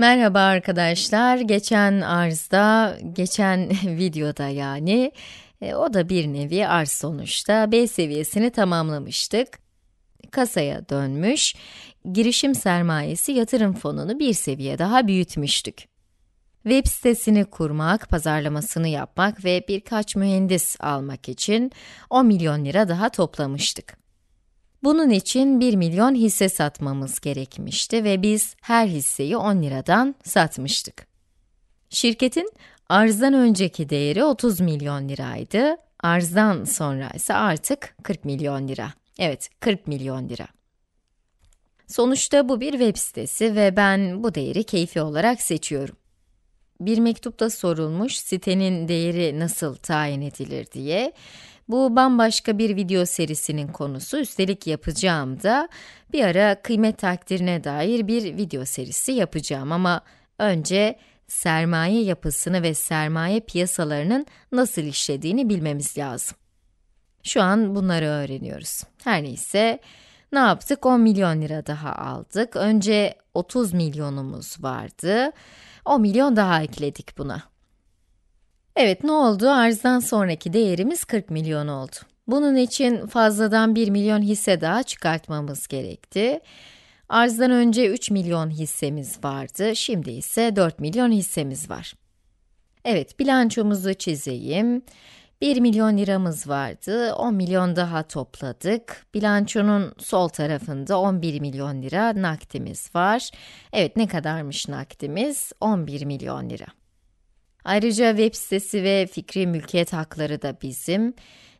Merhaba arkadaşlar. Geçen arzda, geçen videoda yani, e, o da bir nevi arz sonuçta B seviyesini tamamlamıştık. Kasaya dönmüş, girişim sermayesi yatırım fonunu bir seviye daha büyütmüştük. Web sitesini kurmak, pazarlamasını yapmak ve birkaç mühendis almak için 10 milyon lira daha toplamıştık. Bunun için 1 milyon hisse satmamız gerekmişti ve biz her hisseyi 10 liradan satmıştık. Şirketin arzdan önceki değeri 30 milyon liraydı, arzdan sonra ise artık 40 milyon lira. Evet, 40 milyon lira. Sonuçta bu bir web sitesi ve ben bu değeri keyfi olarak seçiyorum. Bir mektupta sorulmuş sitenin değeri nasıl tayin edilir diye. Bu bambaşka bir video serisinin konusu, üstelik yapacağım da bir ara kıymet takdirine dair bir video serisi yapacağım ama önce sermaye yapısını ve sermaye piyasalarının nasıl işlediğini bilmemiz lazım. Şu an bunları öğreniyoruz. Her neyse, ne yaptık? 10 milyon lira daha aldık. Önce 30 milyonumuz vardı. 10 milyon daha ekledik buna. Evet, ne oldu? Arzdan sonraki değerimiz 40 milyon oldu. Bunun için fazladan 1 milyon hisse daha çıkartmamız gerekti. Arzdan önce 3 milyon hissemiz vardı, şimdi ise 4 milyon hissemiz var. Evet, bilançomuzu çizeyim. 1 milyon liramız vardı, 10 milyon daha topladık. Bilançonun sol tarafında 11 milyon lira nakdimiz var. Evet, ne kadarmış nakdimiz? 11 milyon lira. Ayrıca web sitesi ve fikri mülkiyet hakları da bizim.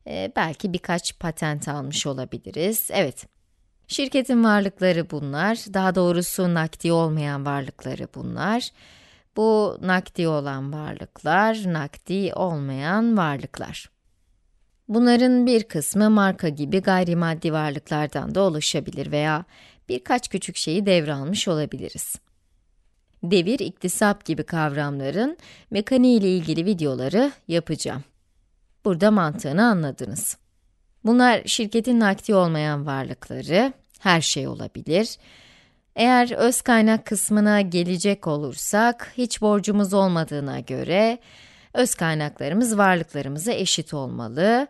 Ee, belki birkaç patent almış olabiliriz. Evet, şirketin varlıkları bunlar. Daha doğrusu nakdi olmayan varlıkları bunlar. Bu nakdi olan varlıklar, nakdi olmayan varlıklar. Bunların bir kısmı marka gibi gayrimaddi varlıklardan da oluşabilir veya birkaç küçük şeyi devralmış olabiliriz devir, iktisap gibi kavramların mekaniği ile ilgili videoları yapacağım. Burada mantığını anladınız. Bunlar şirketin nakdi olmayan varlıkları, her şey olabilir. Eğer öz kaynak kısmına gelecek olursak, hiç borcumuz olmadığına göre, öz kaynaklarımız varlıklarımıza eşit olmalı.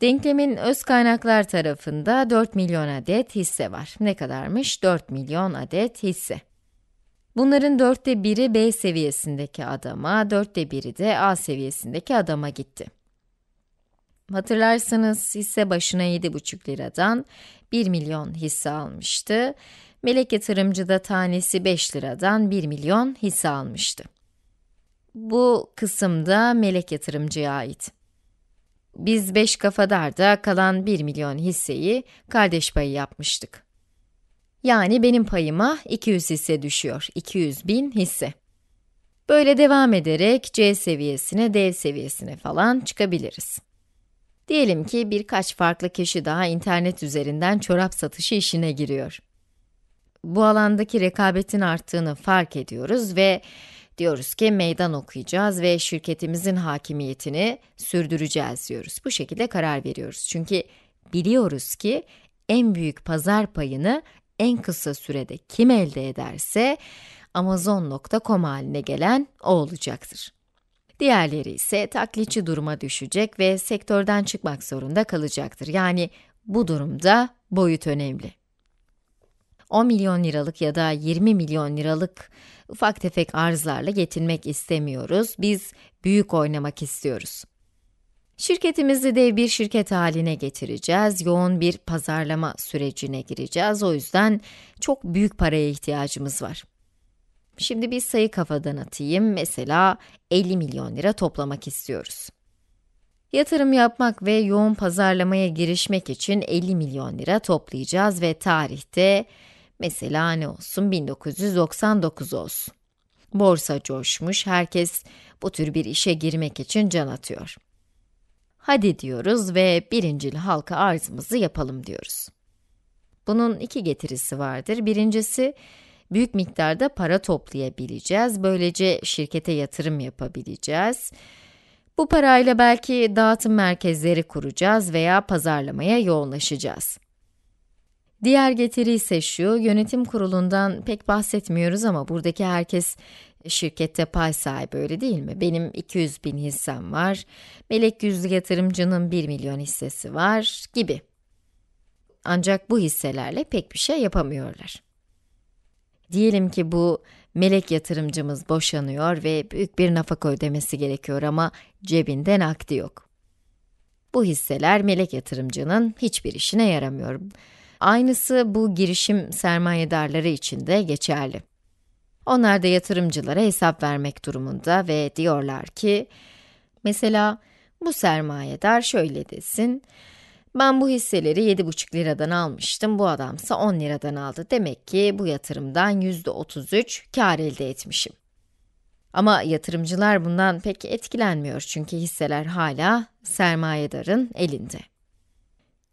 Denklemin öz kaynaklar tarafında 4 milyon adet hisse var. Ne kadarmış? 4 milyon adet hisse. Bunların dörtte biri B seviyesindeki adama, dörtte biri de A seviyesindeki adama gitti. Hatırlarsanız hisse başına 7,5 liradan 1 milyon hisse almıştı. Melek yatırımcı da tanesi 5 liradan 1 milyon hisse almıştı. Bu kısımda melek yatırımcıya ait. Biz 5 kafadarda kalan 1 milyon hisseyi kardeş payı yapmıştık. Yani benim payıma 200 hisse düşüyor, 200 bin hisse. Böyle devam ederek C seviyesine, D seviyesine falan çıkabiliriz. Diyelim ki birkaç farklı kişi daha internet üzerinden çorap satışı işine giriyor. Bu alandaki rekabetin arttığını fark ediyoruz ve diyoruz ki meydan okuyacağız ve şirketimizin hakimiyetini sürdüreceğiz diyoruz. Bu şekilde karar veriyoruz. Çünkü biliyoruz ki en büyük pazar payını en kısa sürede kim elde ederse, Amazon.com haline gelen o olacaktır. Diğerleri ise taklitçi duruma düşecek ve sektörden çıkmak zorunda kalacaktır. Yani bu durumda boyut önemli. 10 milyon liralık ya da 20 milyon liralık ufak tefek arzlarla yetinmek istemiyoruz. Biz büyük oynamak istiyoruz. Şirketimizi dev bir şirket haline getireceğiz, yoğun bir pazarlama sürecine gireceğiz. O yüzden çok büyük paraya ihtiyacımız var. Şimdi bir sayı kafadan atayım. Mesela 50 milyon lira toplamak istiyoruz. Yatırım yapmak ve yoğun pazarlamaya girişmek için 50 milyon lira toplayacağız ve tarihte mesela ne olsun 1999 olsun. Borsa coşmuş, herkes bu tür bir işe girmek için can atıyor. Hadi diyoruz ve birincil halka arzımızı yapalım diyoruz. Bunun iki getirisi vardır. Birincisi, büyük miktarda para toplayabileceğiz. Böylece şirkete yatırım yapabileceğiz. Bu parayla belki dağıtım merkezleri kuracağız veya pazarlamaya yoğunlaşacağız. Diğer getiri ise şu, yönetim kurulundan pek bahsetmiyoruz ama buradaki herkes şirkette pay sahibi öyle değil mi? Benim 200 bin hissem var, melek yüzlü yatırımcının 1 milyon hissesi var gibi. Ancak bu hisselerle pek bir şey yapamıyorlar. Diyelim ki bu melek yatırımcımız boşanıyor ve büyük bir nafaka ödemesi gerekiyor ama cebinde nakdi yok. Bu hisseler melek yatırımcının hiçbir işine yaramıyor. Aynısı bu girişim sermayedarları için de geçerli. Onlar da yatırımcılara hesap vermek durumunda ve diyorlar ki, mesela bu sermayedar şöyle desin, ben bu hisseleri 7,5 liradan almıştım, bu adamsa 10 liradan aldı. Demek ki bu yatırımdan %33 kar elde etmişim. Ama yatırımcılar bundan pek etkilenmiyor çünkü hisseler hala sermayedarın elinde.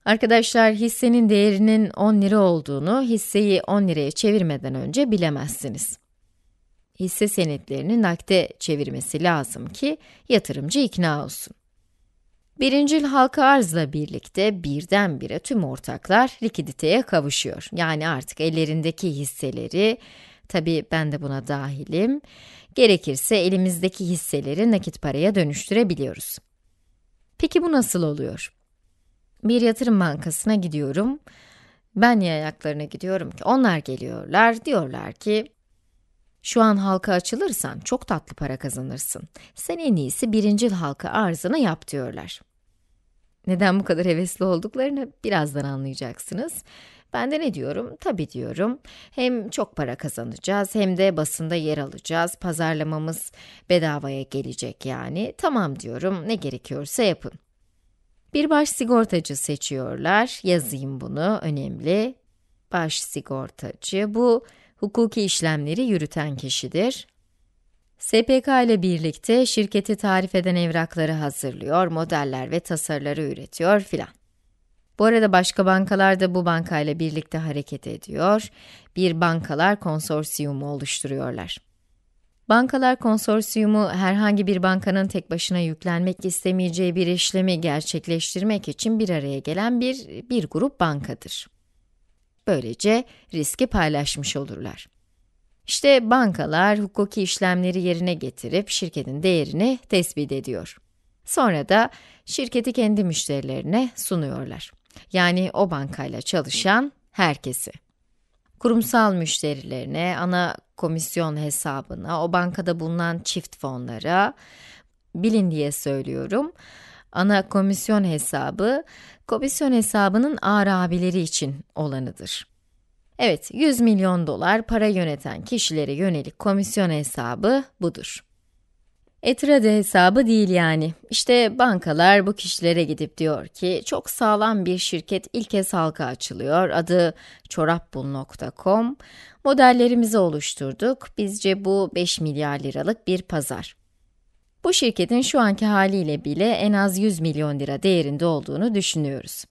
Arkadaşlar hissenin değerinin 10 lira olduğunu hisseyi 10 liraya çevirmeden önce bilemezsiniz. Hisse senetlerini nakde çevirmesi lazım ki yatırımcı ikna olsun. Birincil halka arzla birlikte birdenbire tüm ortaklar likiditeye kavuşuyor. Yani artık ellerindeki hisseleri, tabi ben de buna dahilim, gerekirse elimizdeki hisseleri nakit paraya dönüştürebiliyoruz. Peki bu nasıl oluyor? Bir yatırım bankasına gidiyorum, ben niye ayaklarına gidiyorum ki? Onlar geliyorlar, diyorlar ki, şu an halka açılırsan çok tatlı para kazanırsın. Sen en iyisi birincil halka arzını yap diyorlar. Neden bu kadar hevesli olduklarını birazdan anlayacaksınız. Ben de ne diyorum? Tabii diyorum. Hem çok para kazanacağız hem de basında yer alacağız. Pazarlamamız bedavaya gelecek yani. Tamam diyorum. Ne gerekiyorsa yapın. Bir baş sigortacı seçiyorlar. Yazayım bunu. Önemli. Baş sigortacı. Bu hukuki işlemleri yürüten kişidir. SPK ile birlikte şirketi tarif eden evrakları hazırlıyor, modeller ve tasarıları üretiyor filan. Bu arada başka bankalar da bu bankayla birlikte hareket ediyor. Bir bankalar konsorsiyumu oluşturuyorlar. Bankalar konsorsiyumu herhangi bir bankanın tek başına yüklenmek istemeyeceği bir işlemi gerçekleştirmek için bir araya gelen bir, bir grup bankadır. Böylece riski paylaşmış olurlar. İşte bankalar hukuki işlemleri yerine getirip şirketin değerini tespit ediyor. Sonra da şirketi kendi müşterilerine sunuyorlar. Yani o bankayla çalışan herkesi. Kurumsal müşterilerine, ana komisyon hesabına, o bankada bulunan çift fonlara, bilin diye söylüyorum, ana komisyon hesabı, komisyon hesabının ağır abileri için olanıdır. Evet, 100 milyon dolar para yöneten kişilere yönelik komisyon hesabı budur. Etrade hesabı değil yani. İşte bankalar bu kişilere gidip diyor ki, çok sağlam bir şirket ilk kez halka açılıyor, adı çorapbul.com. Modellerimizi oluşturduk, bizce bu 5 milyar liralık bir pazar. Bu şirketin şu anki haliyle bile en az 100 milyon lira değerinde olduğunu düşünüyoruz.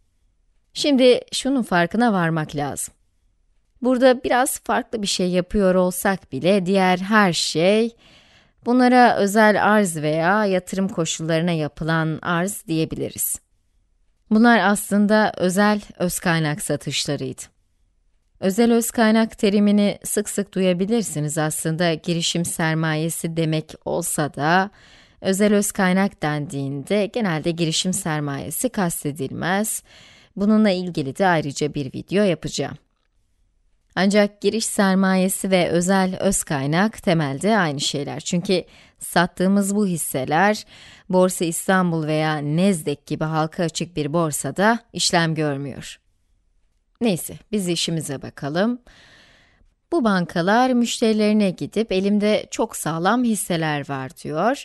Şimdi şunun farkına varmak lazım. Burada biraz farklı bir şey yapıyor olsak bile diğer her şey, bunlara özel arz veya yatırım koşullarına yapılan arz diyebiliriz. Bunlar aslında özel öz kaynak satışlarıydı. Özel öz kaynak terimini sık sık duyabilirsiniz aslında girişim sermayesi demek olsa da, özel öz kaynak dendiğinde genelde girişim sermayesi kastedilmez. Bununla ilgili de ayrıca bir video yapacağım. Ancak giriş sermayesi ve özel öz kaynak temelde aynı şeyler. Çünkü sattığımız bu hisseler, Borsa İstanbul veya Nasdaq gibi halka açık bir borsada işlem görmüyor. Neyse, biz işimize bakalım. Bu bankalar müşterilerine gidip elimde çok sağlam hisseler var diyor.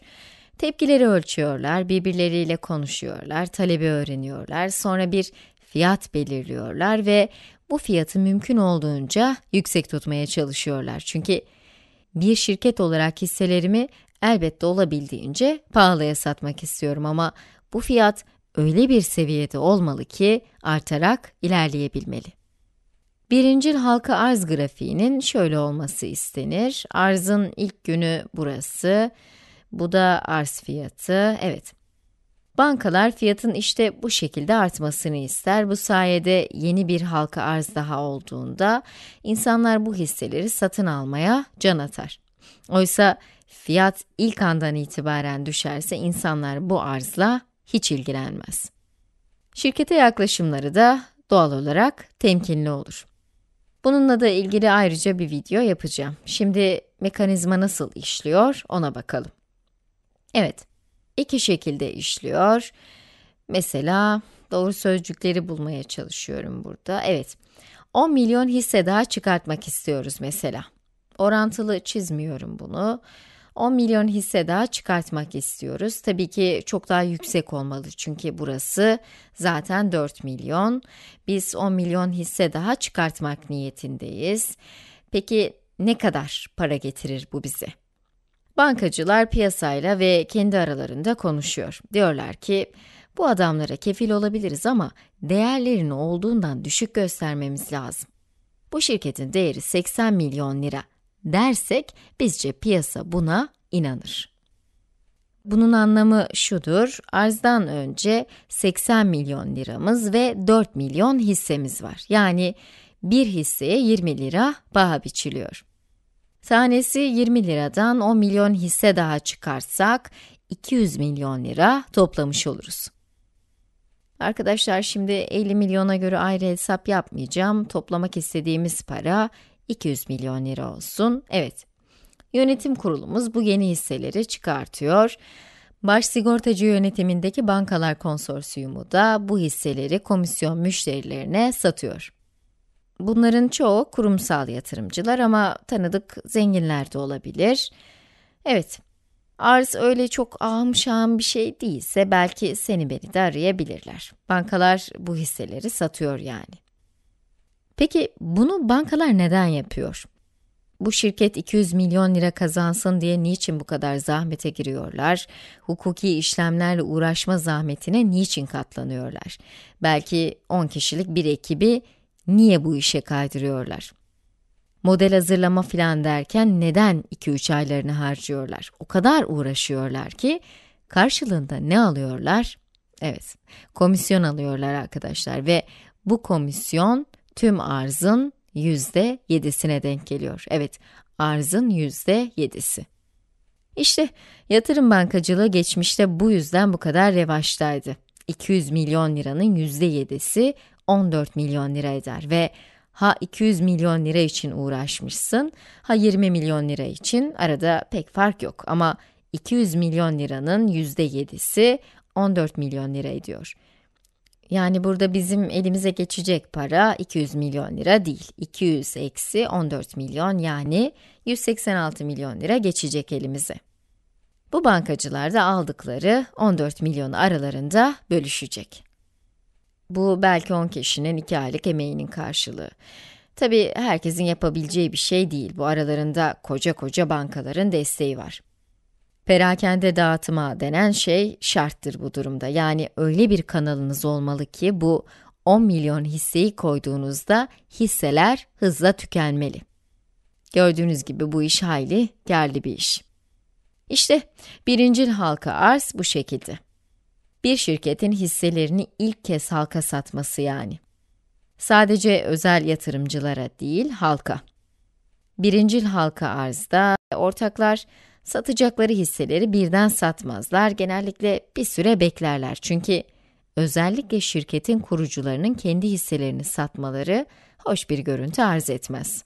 Tepkileri ölçüyorlar, birbirleriyle konuşuyorlar, talebi öğreniyorlar, sonra bir fiyat belirliyorlar ve bu fiyatı mümkün olduğunca yüksek tutmaya çalışıyorlar. Çünkü bir şirket olarak hisselerimi elbette olabildiğince pahalıya satmak istiyorum ama bu fiyat öyle bir seviyede olmalı ki artarak ilerleyebilmeli. Birincil halka arz grafiğinin şöyle olması istenir. Arzın ilk günü burası. Bu da arz fiyatı. Evet. Bankalar fiyatın işte bu şekilde artmasını ister. Bu sayede yeni bir halka arz daha olduğunda insanlar bu hisseleri satın almaya can atar. Oysa fiyat ilk andan itibaren düşerse insanlar bu arzla hiç ilgilenmez. Şirkete yaklaşımları da doğal olarak temkinli olur. Bununla da ilgili ayrıca bir video yapacağım. Şimdi mekanizma nasıl işliyor ona bakalım. Evet, iki şekilde işliyor. Mesela doğru sözcükleri bulmaya çalışıyorum burada. Evet, 10 milyon hisse daha çıkartmak istiyoruz mesela. Orantılı çizmiyorum bunu. 10 milyon hisse daha çıkartmak istiyoruz. Tabii ki çok daha yüksek olmalı çünkü burası zaten 4 milyon. Biz 10 milyon hisse daha çıkartmak niyetindeyiz. Peki ne kadar para getirir bu bize? Bankacılar piyasayla ve kendi aralarında konuşuyor. Diyorlar ki, bu adamlara kefil olabiliriz ama değerlerini olduğundan düşük göstermemiz lazım. Bu şirketin değeri 80 milyon lira dersek bizce piyasa buna inanır. Bunun anlamı şudur, arzdan önce 80 milyon liramız ve 4 milyon hissemiz var. Yani bir hisseye 20 lira baha biçiliyor. Tanesi 20 liradan 10 milyon hisse daha çıkartsak 200 milyon lira toplamış oluruz. Arkadaşlar şimdi 50 milyona göre ayrı hesap yapmayacağım. Toplamak istediğimiz para 200 milyon lira olsun. Evet, yönetim kurulumuz bu yeni hisseleri çıkartıyor. Baş sigortacı yönetimindeki bankalar konsorsiyumu da bu hisseleri komisyon müşterilerine satıyor. Bunların çoğu kurumsal yatırımcılar ama tanıdık zenginler de olabilir. Evet, arz öyle çok ahım bir şey değilse belki seni beni de arayabilirler. Bankalar bu hisseleri satıyor yani. Peki bunu bankalar neden yapıyor? Bu şirket 200 milyon lira kazansın diye niçin bu kadar zahmete giriyorlar? Hukuki işlemlerle uğraşma zahmetine niçin katlanıyorlar? Belki 10 kişilik bir ekibi niye bu işe kaydırıyorlar? Model hazırlama filan derken neden 2-3 aylarını harcıyorlar? O kadar uğraşıyorlar ki karşılığında ne alıyorlar? Evet, komisyon alıyorlar arkadaşlar ve bu komisyon tüm arzın yüzde yedisine denk geliyor. Evet, arzın yüzde yedisi. İşte yatırım bankacılığı geçmişte bu yüzden bu kadar revaçtaydı. 200 milyon liranın yüzde yedisi 14 milyon lira eder ve ha 200 milyon lira için uğraşmışsın, ha 20 milyon lira için arada pek fark yok ama 200 milyon liranın yüzde yedisi 14 milyon lira ediyor. Yani burada bizim elimize geçecek para 200 milyon lira değil. 200 eksi 14 milyon yani 186 milyon lira geçecek elimize. Bu bankacılar da aldıkları 14 milyon aralarında bölüşecek. Bu belki 10 kişinin 2 aylık emeğinin karşılığı. Tabi herkesin yapabileceği bir şey değil. Bu aralarında koca koca bankaların desteği var. Perakende dağıtıma denen şey şarttır bu durumda. Yani öyle bir kanalınız olmalı ki bu 10 milyon hisseyi koyduğunuzda hisseler hızla tükenmeli. Gördüğünüz gibi bu iş hayli geldi bir iş. İşte birincil halka arz bu şekilde. Bir şirketin hisselerini ilk kez halka satması yani. Sadece özel yatırımcılara değil, halka. Birincil halka arzda ortaklar satacakları hisseleri birden satmazlar, genellikle bir süre beklerler. Çünkü özellikle şirketin kurucularının kendi hisselerini satmaları hoş bir görüntü arz etmez.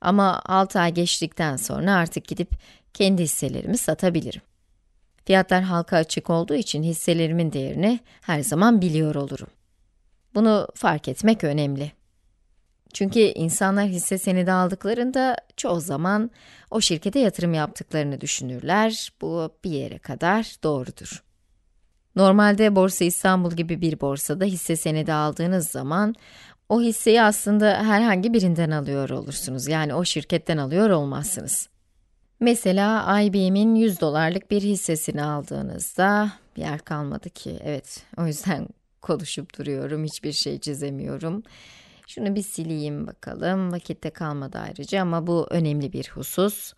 Ama 6 ay geçtikten sonra artık gidip kendi hisselerimi satabilirim. Fiyatlar halka açık olduğu için hisselerimin değerini her zaman biliyor olurum. Bunu fark etmek önemli. Çünkü insanlar hisse senedi aldıklarında çoğu zaman o şirkete yatırım yaptıklarını düşünürler. Bu bir yere kadar doğrudur. Normalde Borsa İstanbul gibi bir borsada hisse senedi aldığınız zaman o hisseyi aslında herhangi birinden alıyor olursunuz. Yani o şirketten alıyor olmazsınız. Mesela IBM'in 100 dolarlık bir hissesini aldığınızda yer kalmadı ki. Evet, o yüzden konuşup duruyorum, hiçbir şey çizemiyorum. Şunu bir sileyim bakalım. Vakitte kalmadı ayrıca ama bu önemli bir husus.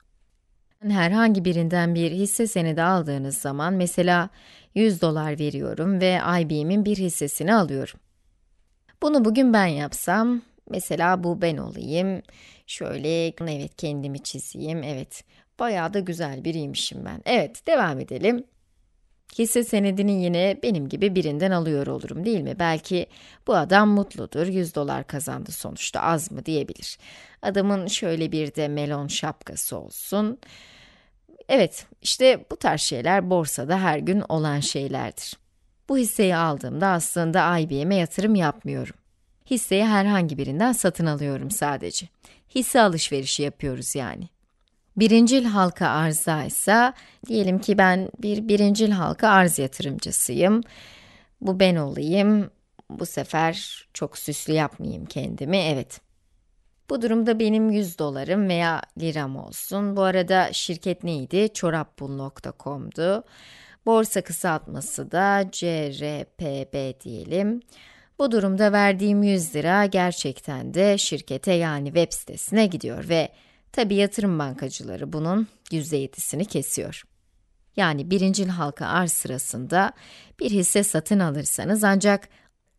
Herhangi birinden bir hisse senedi aldığınız zaman, mesela 100 dolar veriyorum ve IBM'in bir hissesini alıyorum. Bunu bugün ben yapsam, mesela bu ben olayım, şöyle, evet kendimi çizeyim, evet, bayağı da güzel biriymişim ben. Evet, devam edelim. Hisse senedini yine benim gibi birinden alıyor olurum değil mi? Belki bu adam mutludur, 100 dolar kazandı sonuçta, az mı diyebilir. Adamın şöyle bir de melon şapkası olsun. Evet, işte bu tarz şeyler borsada her gün olan şeylerdir. Bu hisseyi aldığımda aslında IBM'e yatırım yapmıyorum. Hisseyi herhangi birinden satın alıyorum sadece. Hisse alışverişi yapıyoruz yani. Birincil halka arzda ise, diyelim ki ben bir birincil halka arz yatırımcısıyım. Bu ben olayım. Bu sefer çok süslü yapmayayım kendimi, evet. Bu durumda benim 100 dolarım veya liram olsun. Bu arada şirket neydi? çorapbul.com'du. Borsa kısaltması da CRPB diyelim. Bu durumda verdiğim 100 lira gerçekten de şirkete yani web sitesine gidiyor ve tabi yatırım bankacıları bunun %7'sini kesiyor. Yani birincil halka arz sırasında bir hisse satın alırsanız ancak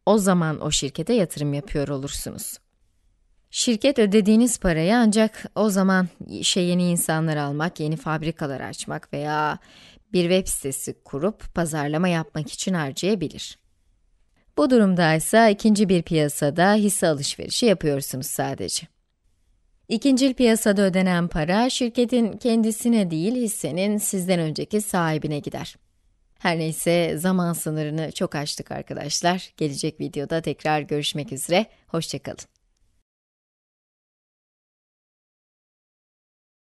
o zaman o şirkete yatırım yapıyor olursunuz. Şirket ödediğiniz parayı ancak o zaman işe yeni insanlar almak, yeni fabrikalar açmak veya bir web sitesi kurup pazarlama yapmak için harcayabilir. Bu durumda ise ikinci bir piyasada hisse alışverişi yapıyorsunuz sadece. İkincil piyasada ödenen para, şirketin kendisine değil, hissenin sizden önceki sahibine gider. Her neyse, zaman sınırını çok aştık arkadaşlar. Gelecek videoda tekrar görüşmek üzere, hoşçakalın.